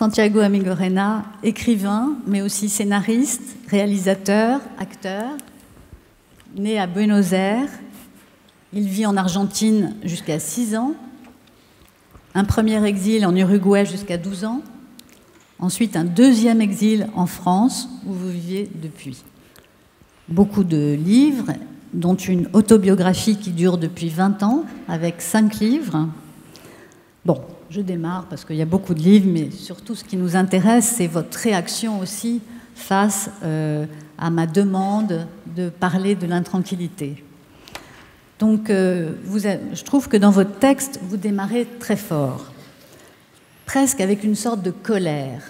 Santiago Amigorena, écrivain, mais aussi scénariste, réalisateur, acteur, né à Buenos Aires. Il vit en Argentine jusqu'à 6 ans, un premier exil en Uruguay jusqu'à 12 ans, ensuite un deuxième exil en France où vous viviez depuis. Beaucoup de livres, dont une autobiographie qui dure depuis 20 ans, avec 5 livres. Bon, je démarre parce qu'il y a beaucoup de livres, mais surtout ce qui nous intéresse, c'est votre réaction aussi face euh, à ma demande de parler de l'intranquillité. Donc, euh, je trouve que dans votre texte, vous démarrez très fort, presque avec une sorte de colère,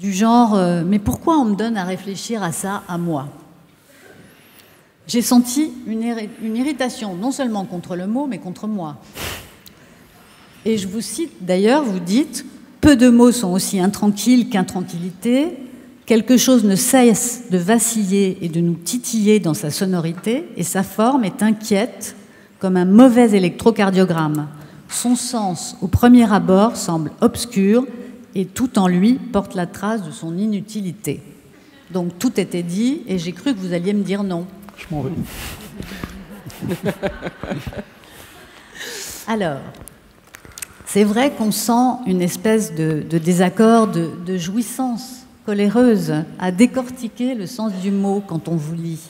du genre euh, Mais pourquoi on me donne à réfléchir à ça à moi? J'ai senti une irritation, non seulement contre le mot, mais contre moi. Et je vous cite d'ailleurs, vous dites Peu de mots sont aussi intranquilles qu'intranquillité. Quelque chose ne cesse de vaciller et de nous titiller dans sa sonorité, et sa forme est inquiète comme un mauvais électrocardiogramme. Son sens, au premier abord, semble obscur, et tout en lui porte la trace de son inutilité. Donc tout était dit, et j'ai cru que vous alliez me dire non. Je m'en vais. Alors, c'est vrai qu'on sent une espèce de, désaccord, de, jouissance coléreuse à décortiquer le sens du mot quand on vous lit.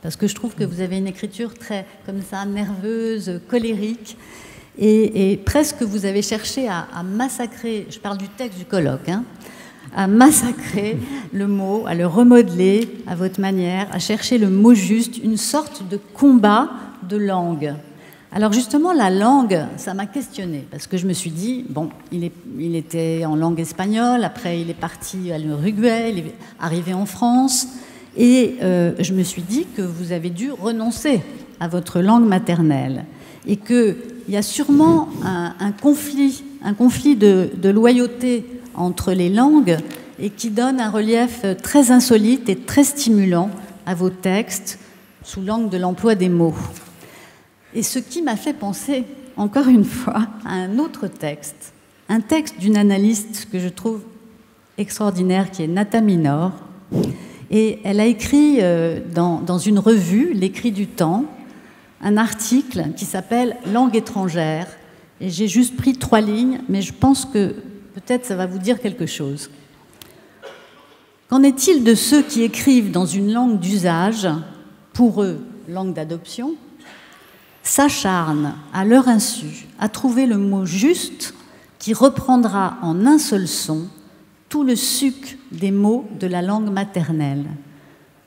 Parce que je trouve que vous avez une écriture très, comme ça, nerveuse, colérique. Et, presque vous avez cherché à, massacrer, je parle du texte du colloque, hein, à massacrer le mot, à le remodeler à votre manière, à chercher le mot juste, une sorte de combat de langue. Alors justement, la langue, ça m'a questionné parce que je me suis dit, bon, il, était en langue espagnole, après il est parti à l'Uruguay, il est arrivé en France, et euh, je me suis dit que vous avez dû renoncer à votre langue maternelle et qu'il y a sûrement un, conflit, un conflit de loyauté entre les langues et qui donne un relief très insolite et très stimulant à vos textes sous l'angle de l'emploi des mots. Et ce qui m'a fait penser, encore une fois, à un autre texte, un texte d'une analyste que je trouve extraordinaire, qui est Nata Minor. Et elle a écrit euh, dans, dans une revue, L'écrit du temps, un article qui s'appelle Langue étrangère. Et j'ai juste pris trois lignes, mais je pense que peut-être ça va vous dire quelque chose. Qu'en est-il de ceux qui écrivent dans une langue d'usage, pour eux, langue d'adoption, s'acharnent à leur insu à trouver le mot juste qui reprendra en un seul son tout le suc des mots de la langue maternelle,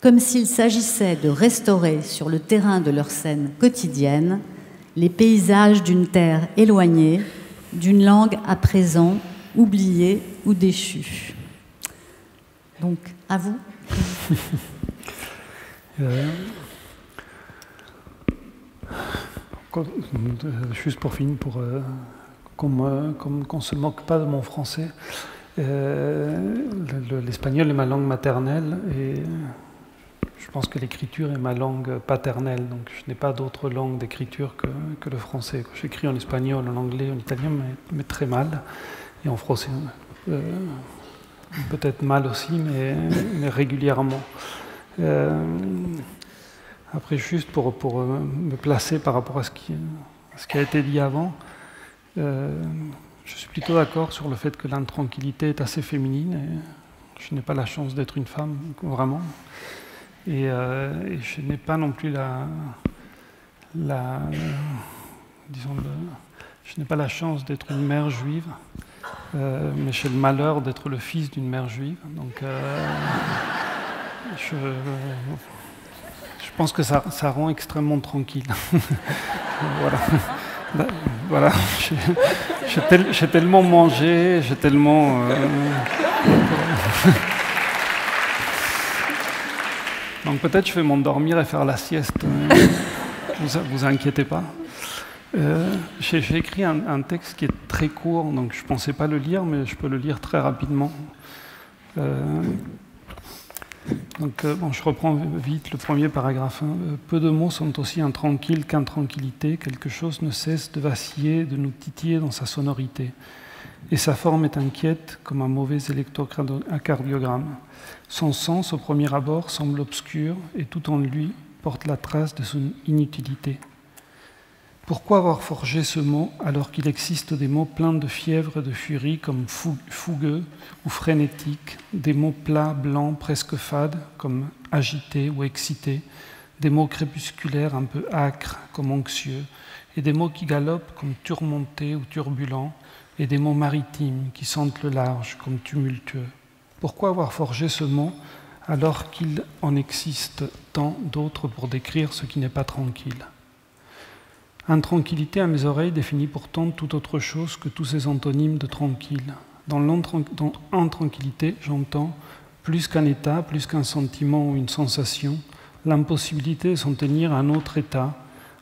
comme s'il s'agissait de restaurer sur le terrain de leur scène quotidienne les paysages d'une terre éloignée, d'une langue à présent oubliée ou déchue. Donc, à vous. Euh, juste pour finir, pour euh, qu'on ne se moque pas de mon français, euh, l'espagnol est ma langue maternelle et je pense que l'écriture est ma langue paternelle, donc je n'ai pas d'autre langue d'écriture que, que, le français. J'écris en espagnol, en anglais, en italien, mais, très mal, et en français euh, peut-être mal aussi, mais, mais régulièrement. Après, juste pour, pour euh, me placer par rapport à ce qui, a été dit avant, euh, je suis plutôt d'accord sur le fait que l'intranquillité est assez féminine. Et je n'ai pas la chance d'être une femme, vraiment. Et, euh, je n'ai pas non plus la. disons, je n'ai pas la chance d'être une mère juive, mais j'ai le malheur d'être le fils d'une mère juive. Donc, je je pense que ça, rend extrêmement tranquille. voilà. Voilà. J'ai tellement mangé, j'ai tellement. Euh, donc peut-être je vais m'endormir et faire la sieste. vous vous inquiétez pas. Euh, j'ai écrit un, un, texte qui est très court, donc je ne pensais pas le lire, mais je peux le lire très rapidement. Euh, donc, euh, bon, je reprends vite le premier paragraphe. Hein. Euh, peu de mots sont aussi intranquilles qu'intranquillité. Quelque chose ne cesse de vaciller, de nous titiller dans sa sonorité. et sa forme est inquiète comme un mauvais électrocardiogramme. Son sens, au premier abord, semble obscur et tout en lui porte la trace de son inutilité. Pourquoi avoir forgé ce mot alors qu'il existe des mots pleins de fièvre et de furie comme fougueux ou frénétique, des mots plats, blancs, presque fades comme agité ou excité, des mots crépusculaires un peu âcres comme anxieux, et des mots qui galopent comme tourmentés ou turbulents, et des mots maritimes qui sentent le large comme tumultueux. Pourquoi avoir forgé ce mot alors qu'il en existe tant d'autres pour décrire ce qui n'est pas tranquille? Intranquillité à mes oreilles définit pourtant tout autre chose que tous ces antonymes de tranquille. Dans l'intranquillité, j'entends plus qu'un état, plus qu'un sentiment ou une sensation, l'impossibilité de s'en tenir à un autre état,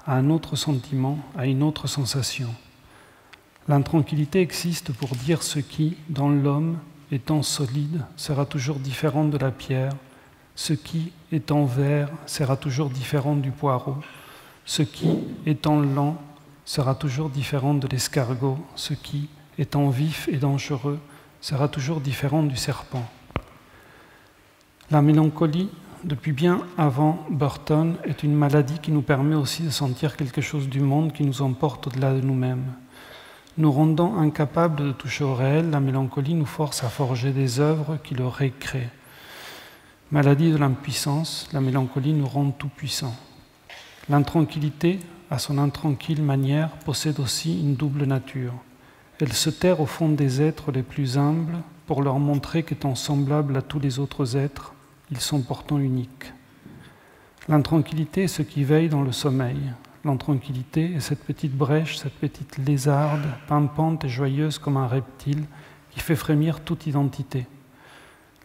à un autre sentiment, à une autre sensation. L'intranquillité existe pour dire ce qui, dans l'homme, étant solide, sera toujours différent de la pierre, ce qui, étant vert, sera toujours différent du poireau, ce qui, étant lent, sera toujours différent de l'escargot. Ce qui, étant vif et dangereux, sera toujours différent du serpent. La mélancolie, depuis bien avant Burton, est une maladie qui nous permet aussi de sentir quelque chose du monde qui nous emporte au-delà de nous-mêmes. Nous rendant incapables de toucher au réel, la mélancolie nous force à forger des œuvres qui le récréent. Maladie de l'impuissance, la mélancolie nous rend tout puissants. L'intranquillité, à son intranquille manière, possède aussi une double nature. Elle se terre au fond des êtres les plus humbles pour leur montrer qu'étant semblables à tous les autres êtres, ils sont pourtant uniques. L'intranquillité est ce qui veille dans le sommeil. L'intranquillité est cette petite brèche, cette petite lézarde, pimpante et joyeuse comme un reptile, qui fait frémir toute identité.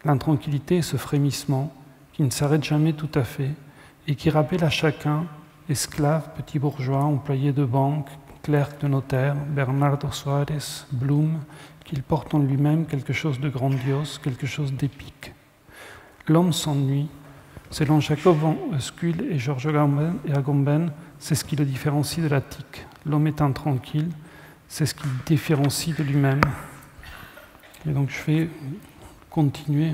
L'intranquillité est ce frémissement qui ne s'arrête jamais tout à fait et qui rappelle à chacun esclaves, petits bourgeois, employés de banque, clercs de notaire, Bernardo Soares, Bloom, qu'il porte en lui-même quelque chose de grandiose, quelque chose d'épique. L'homme s'ennuie. Selon Jacob van Skull et Georges Agamben, c'est ce qui le différencie de la tique. L'homme est intranquille, c'est ce qui le différencie de lui-même. Et donc je vais continuer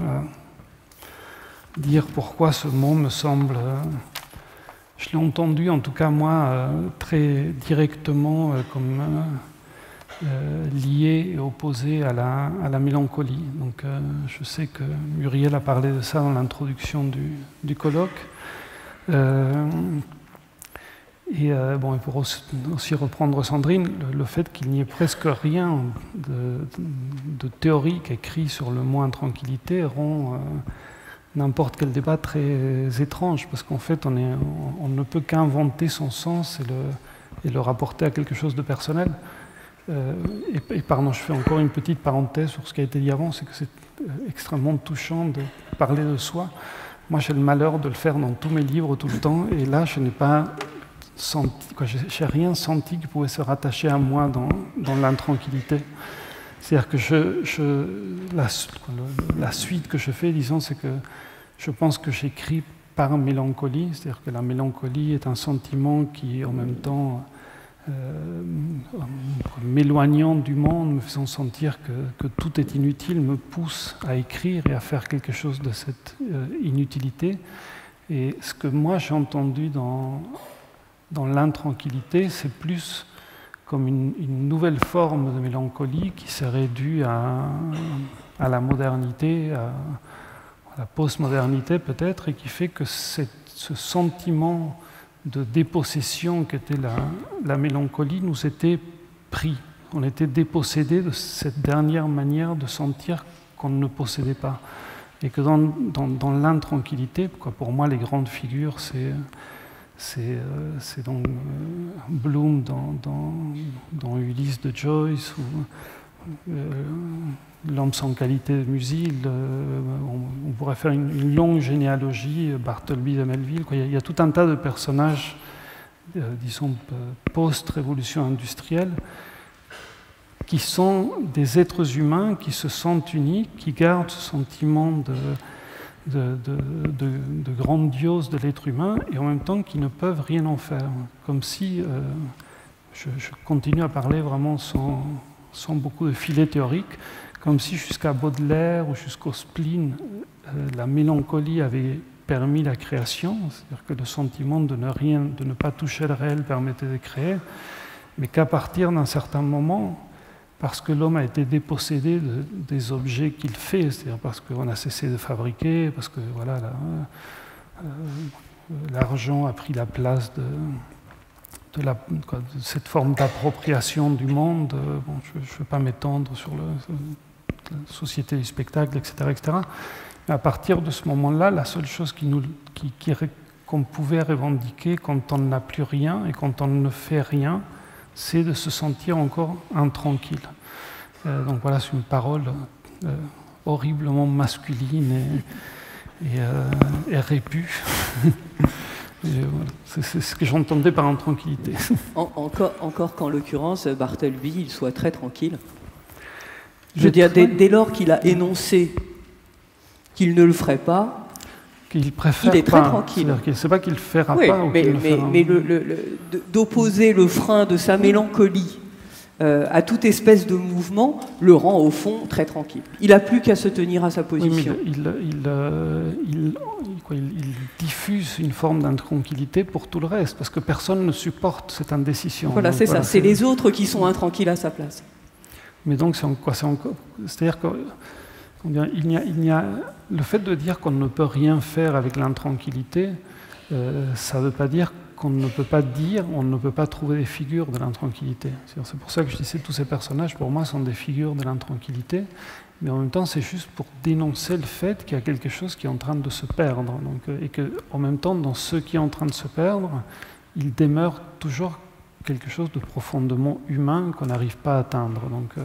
à dire pourquoi ce mot me semble je l'ai entendu, en tout cas moi, euh, très directement euh, comme euh, lié et opposé à la, à la mélancolie. Donc je sais que Muriel a parlé de ça dans l'introduction du, du, colloque. et bon, pour aussi reprendre Sandrine, le, fait qu'il n'y ait presque rien de, de, théorique écrit sur le mot intranquillité rend n'importe quel débat très étrange, parce qu'en fait, on, ne peut qu'inventer son sens et le, rapporter à quelque chose de personnel. Euh, et, pardon, je fais encore une petite parenthèse sur ce qui a été dit avant, c'est que c'est euh, extrêmement touchant de parler de soi. Moi, j'ai le malheur de le faire dans tous mes livres tout le temps, et là, je n'ai pas j'ai rien senti qui pouvait se rattacher à moi dans, dans l'intranquillité. C'est-à-dire que la, suite que je fais, disons, c'est que je pense que j'écris par mélancolie, c'est-à-dire que la mélancolie est un sentiment qui, en même temps, euh, m'éloignant du monde, me faisant sentir que, tout est inutile, me pousse à écrire et à faire quelque chose de cette euh, inutilité. Et ce que moi j'ai entendu dans l'intranquillité, c'est plus comme une, nouvelle forme de mélancolie qui serait due à, la modernité, à, la postmodernité peut-être, et qui fait que ce sentiment de dépossession qu'était la, la mélancolie nous était pris. On était dépossédé de cette dernière manière de sentir qu'on ne possédait pas. Et que dans, l'intranquillité, pour moi les grandes figures, c'est c'est donc euh, Bloom dans, dans, Ulysse de Joyce ou euh, L'homme sans qualité de musique. on, pourrait faire une, longue généalogie, Bartleby de Melville. Il, y a, tout un tas de personnages, disons, post-révolution industrielle, qui sont des êtres humains qui se sentent uniques, qui gardent ce sentiment de de, de, grandiose de l'être humain et en même temps qui ne peuvent rien en faire. Comme si, euh, je, continue à parler vraiment sans, sans beaucoup de filets théoriques, comme si jusqu'à Baudelaire ou jusqu'au spleen, euh, la mélancolie avait permis la création, c'est-à-dire que le sentiment de ne rien, de ne pas toucher le réel permettait de créer, mais qu'à partir d'un certain moment, parce que l'homme a été dépossédé des objets qu'il fait, c'est-à-dire parce qu'on a cessé de fabriquer, parce que voilà, euh, l'argent a pris la place de, cette forme d'appropriation du monde. Bon, je ne veux pas m'étendre sur la société du spectacle, etc., etc. Mais à partir de ce moment-là, la seule chose qu'on pouvait revendiquer quand on n'a plus rien et quand on ne fait rien, c'est de se sentir encore intranquille. Euh, donc voilà, c'est une parole euh, horriblement masculine et, et, euh, répue. c'est ce que j'entendais par intranquillité. encore, encore qu'en l'occurrence, Bartleby, il soit très tranquille. Je veux dire, dès, lors qu'il a énoncé qu'il ne le ferait pas, qu'il préfère il est très tranquille. C'est pas qu'il fera pas. mais, mais, d'opposer le frein de sa mélancolie euh, à toute espèce de mouvement le rend au fond très tranquille. Il n'a plus qu'à se tenir à sa position. Oui, il, il, diffuse une forme d'intranquillité pour tout le reste, parce que personne ne supporte cette indécision. Voilà, c'est ça. C'est les autres qui sont intranquilles à sa place. Mais donc, c'est quoi C'est-à-dire que il a, le fait de dire qu'on ne peut rien faire avec l'intranquillité, euh, ça ne veut pas dire qu'on ne peut pas dire, on ne peut pas trouver des figures de l'intranquillité. C'est pour ça que je disais tous ces personnages, pour moi, sont des figures de l'intranquillité, mais en même temps, c'est juste pour dénoncer le fait qu'il y a quelque chose qui est en train de se perdre, euh, et qu'en même temps, dans ce qui est en train de se perdre, il demeure toujours quelque chose de profondément humain qu'on n'arrive pas à atteindre. Donc, euh,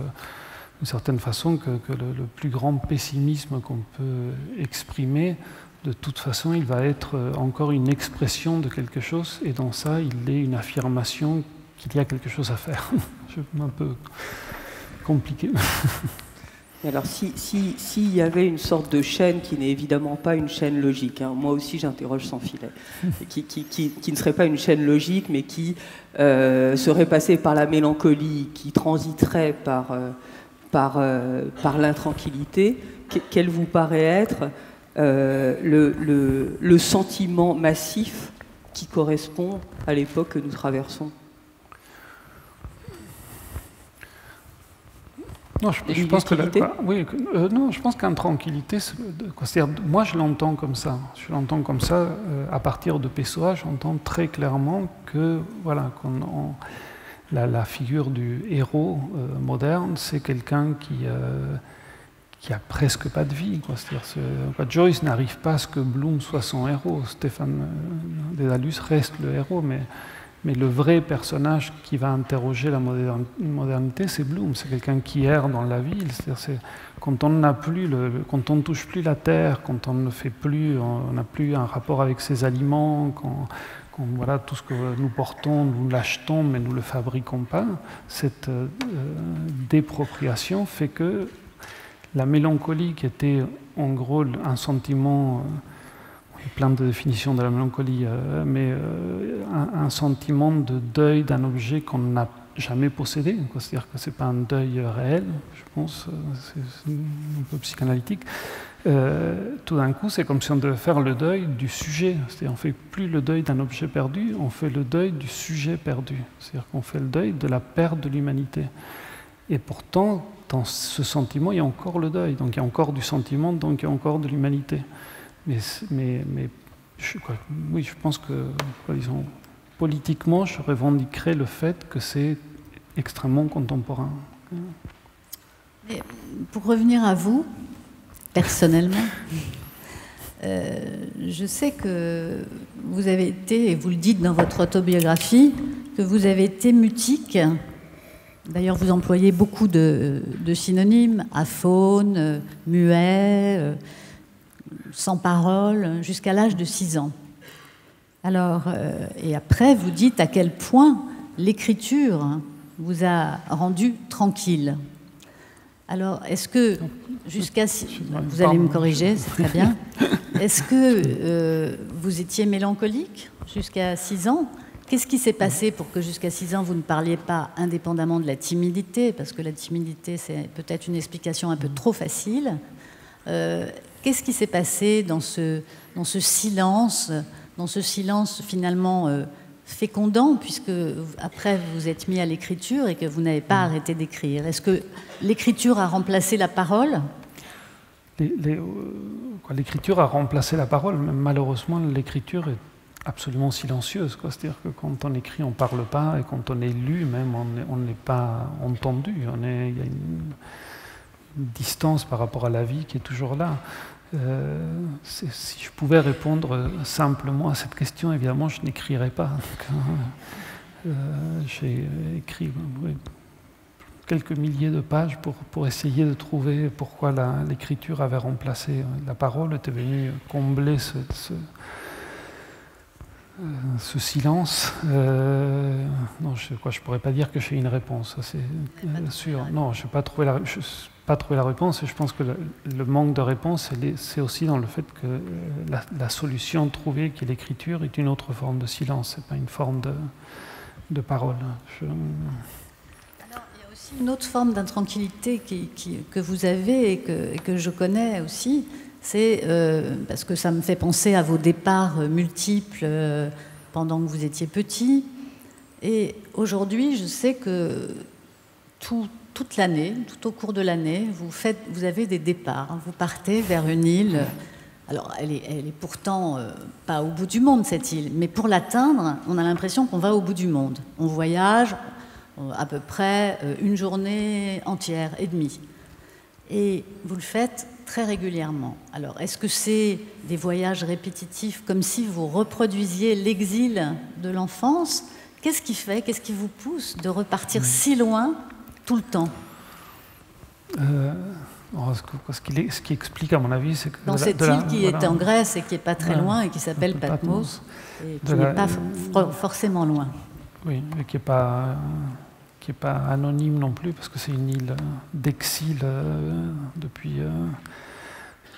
d'une certaine façon, que, le, plus grand pessimisme qu'on peut exprimer, de toute façon, il va être euh, encore une expression de quelque chose, et dans ça, il est une affirmation qu'il y a quelque chose à faire. C'est un peu compliqué. Alors, s'il si, y avait une sorte de chaîne qui n'est évidemment pas une chaîne logique, hein, moi aussi j'interroge sans filet, qui, qui, ne serait pas une chaîne logique, mais qui euh, serait passée par la mélancolie, qui transiterait par, euh, par, euh, par l'intranquillité, quel vous paraît être le, le, le sentiment massif qui correspond à l'époque que nous traversons Non, je, pense que oui, euh, non, je pense qu'intranquillité, moi je l'entends comme ça. Je l'entends comme ça euh, à partir de Pessoa. J'entends très clairement que voilà, la, figure du héros euh, moderne, c'est quelqu'un qui qui a presque pas de vie. C'est-à-dire, Joyce n'arrive pas à ce que Bloom soit son héros. Stéphane Dédalus reste le héros, mais mais le vrai personnage qui va interroger la modernité, c'est Bloom. C'est quelqu'un qui erre dans la ville. C'est quand on n'a plus, quand on ne touche plus la terre, quand on ne fait plus, on n'a plus un rapport avec ses aliments, quand, voilà tout ce que nous portons, nous l'achetons, mais nous le fabriquons pas. Cette euh, dépropriation fait que la mélancolie, qui était en gros un sentiment euh, plein de définitions de la mélancolie, euh, mais euh, un, sentiment de deuil d'un objet qu'on n'a jamais possédé. C'est-à-dire que ce n'est pas un deuil réel, je pense, euh, c'est un peu psychanalytique. tout d'un coup, c'est comme si on devait faire le deuil du sujet. C'est-à-dire on ne fait plus le deuil d'un objet perdu, on fait le deuil du sujet perdu. C'est-à-dire qu'on fait le deuil de la perte de l'humanité. Et pourtant, dans ce sentiment, il y a encore le deuil. Donc il y a encore du sentiment, donc il y a encore de l'humanité. Mais, mais, mais oui, je pense que, politiquement, je revendiquerais le fait que c'est extrêmement contemporain. pour revenir à vous, personnellement, euh, je sais que vous avez été, et vous le dites dans votre autobiographie, que vous avez été mutique. D'ailleurs, vous employez beaucoup de, synonymes, aphone, muet. Euh, sans parole jusqu'à l'âge de 6 ans. Alors, euh, et après, vous dites à quel point l'écriture vous a rendu tranquille. Alors, est-ce que jusqu'à vous allez me corriger, c'est très bien. Est-ce que euh, vous étiez mélancolique jusqu'à 6 ans? Qu'est-ce qui s'est passé pour que jusqu'à 6 ans, vous ne parliez pas indépendamment de la timidité? Parce que la timidité, c'est peut-être une explication un peu trop facile. Euh, qu'est-ce qui s'est passé dans ce, dans ce silence, dans ce silence finalement euh, fécondant, puisque après vous êtes mis à l'écriture et que vous n'avez pas arrêté d'écrire Est-ce que l'écriture a remplacé la parole? Euh, L'écriture a remplacé la parole, malheureusement l'écriture est absolument silencieuse. C'est-à-dire que quand on écrit, on ne parle pas, et quand on est lu, même, on n'est pas entendu. On est, il y a une, distance par rapport à la vie qui est toujours là. Euh, si je pouvais répondre simplement à cette question, évidemment, je n'écrirais pas. Euh, j'ai écrit quelques milliers de pages pour, pour essayer de trouver pourquoi l'écriture avait remplacé la parole, était venue combler ce, euh, ce silence, euh, non, je ne je pourrais pas dire que j'ai une réponse, c'est euh, sûr. Non, je n'ai pas, trouvé la, pas trouvé la réponse et je pense que le, manque de réponse, c'est aussi dans le fait que la, solution trouvée, qui est l'écriture, est une autre forme de silence, ce n'est pas une forme de, de parole. Alors, il y a aussi une autre forme d'intranquillité qui, que vous avez et que, que je connais aussi, c'est euh, parce que ça me fait penser à vos départs euh, multiples euh, pendant que vous étiez petit. Et aujourd'hui, je sais que toute l'année, tout au cours de l'année, vous, vous avez des départs. Vous partez vers une île. Alors, elle est, elle est pourtant pas au bout du monde, cette île, mais pour l'atteindre, on a l'impression qu'on va au bout du monde. On voyage à peu près une journée entière et demie. Et vous le faites très régulièrement. Alors, est-ce que c'est des voyages répétitifs comme si vous reproduisiez l'exil de l'enfance? Qu'est-ce qui fait, qu'est-ce qui vous pousse de repartir si loin tout le temps euh, ce, qui, ce, qui, explique, à mon avis, c'est que. Dans cette île qui est en Grèce et qui n'est pas très loin et qui s'appelle Patmos, et qui n'est pas forcément loin. Oui, mais qui n'est pas qui n'est pas anonyme non plus, parce que c'est une île d'exil euh, depuis, euh,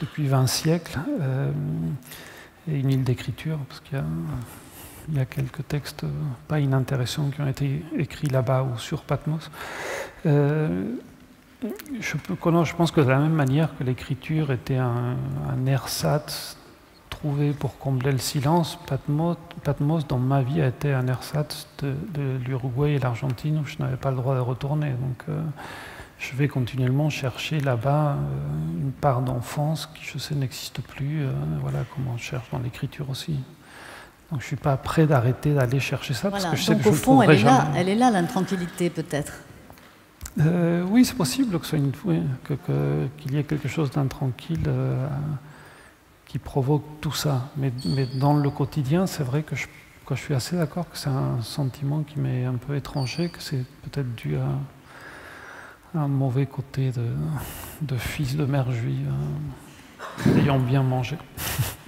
depuis 20 siècles, euh, et une île d'écriture, parce qu'il y, y a, quelques textes pas inintéressants qui ont été écrits là-bas ou sur Patmos. je, peux, je pense que de la même manière que l'écriture était un, un ersatz trouvé pour combler le silence, Patmos, Patmos dans ma vie a été un ersatz de, l'Uruguay et l'Argentine où je n'avais pas le droit de retourner. Donc euh, je vais continuellement chercher là-bas euh, une part d'enfance qui, je sais, n'existe plus. Euh, voilà comment je cherche dans l'écriture aussi. Donc je ne suis pas prêt d'arrêter d'aller chercher ça parce que je sais que au je fond, elle est, là, elle est là l'intranquillité peut-être. oui, c'est possible que soit une, qu'il y ait quelque chose d'intranquille qui provoque tout ça. Mais, mais dans le quotidien, c'est vrai que je, je, suis assez d'accord que c'est un sentiment qui m'est un peu étranger, que c'est peut-être dû à, un mauvais côté de, de fils de mère juive, euh, ayant bien mangé.